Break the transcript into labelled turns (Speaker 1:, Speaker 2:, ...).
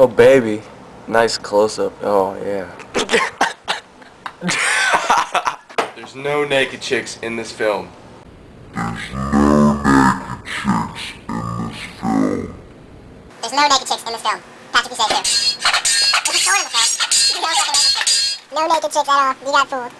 Speaker 1: Oh, baby. Nice close-up. Oh, yeah. There's no naked chicks in this film.
Speaker 2: There's no naked chicks in this film. Patrick, you say here. It's a story in the film. No naked chicks. No naked chicks at all. You got fooled.